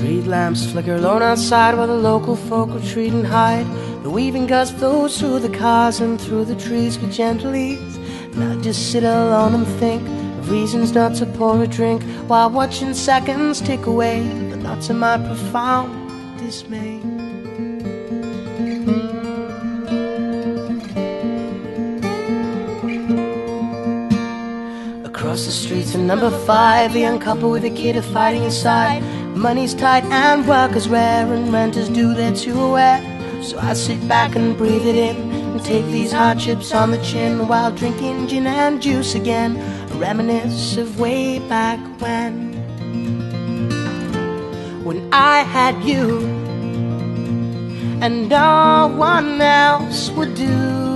lamps flicker alone outside while the local folk retreat and hide. The weaving gust flows through the cars and through the trees with gentle ease. And I just sit alone and think of reasons not to pour a drink while watching seconds tick away, but not to my profound dismay. Across the street to number five, a young couple with a kid are fighting inside. Money's tight and work is rare, and renters do their too aware. So I sit back and breathe it in, and take these hardships on the chin while drinking gin and juice again. A reminisce of way back when, when I had you, and no one else would do.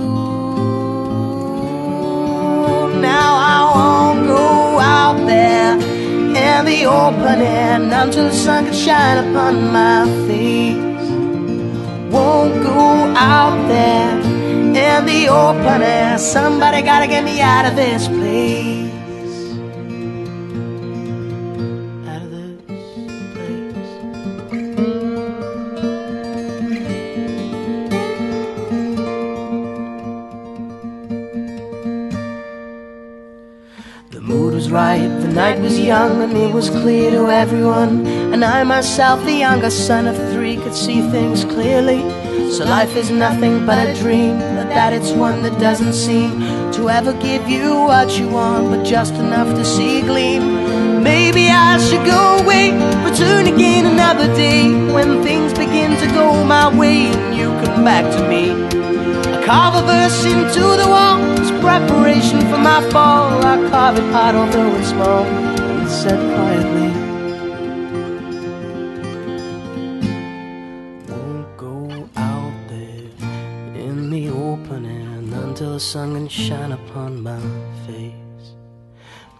In the open air until the sun can shine upon my face. Won't go out there in the open air. Somebody gotta get me out of this place. Mood was right, the night was young, and it was clear to everyone. And I myself, the younger son of three, could see things clearly. So life is nothing but a dream, but that it's one that doesn't seem to ever give you what you want, but just enough to see a gleam. Maybe I should go away, return again another day when things begin to go my way and you come back to me. Carve a verse into the wall as preparation for my fall. I carve it I don't know it's and it's said quietly. Won't go out there in the open until the sun can shine upon my face.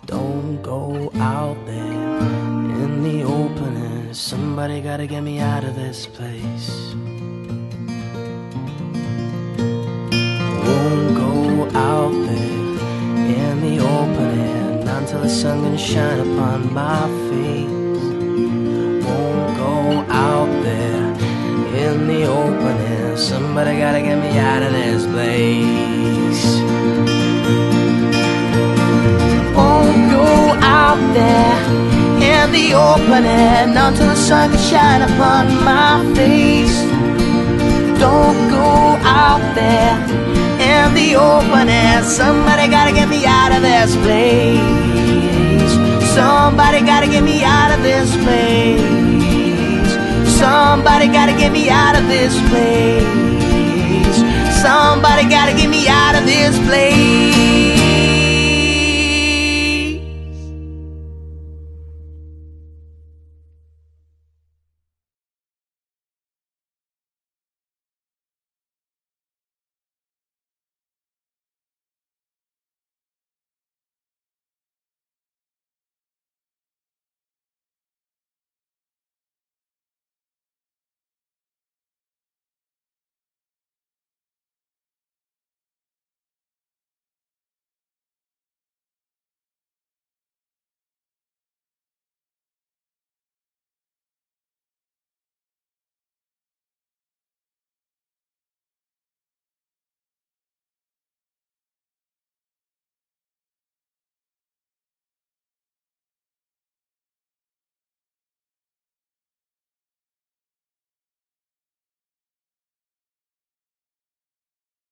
Don't go out there in the open. Somebody gotta get me out of this place. Won't go out there in the open air not until the sun can shine upon my face. Won't go out there in the open air. Somebody gotta get me out of this place. Won't go out there in the open air not until the sun can shine upon my face. Don't go out there the open air. Somebody gotta get me out of this place. Somebody gotta get me out of this place. Somebody gotta get me out of this place. Somebody gotta get me out of this place.